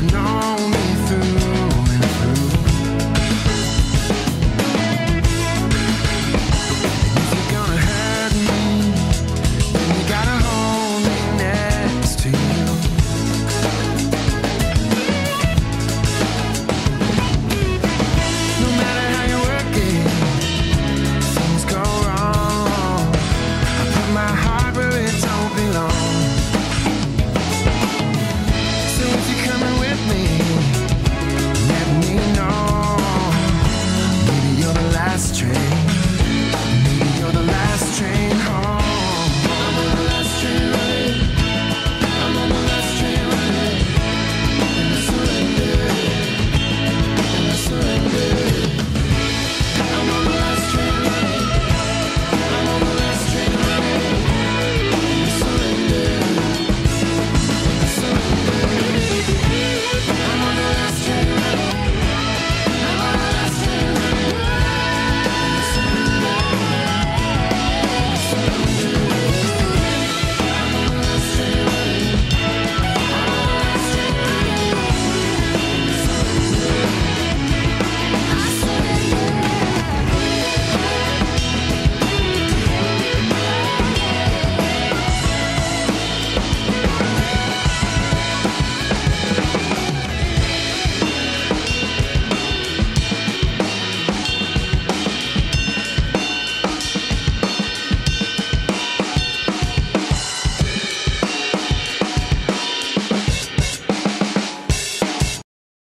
no. know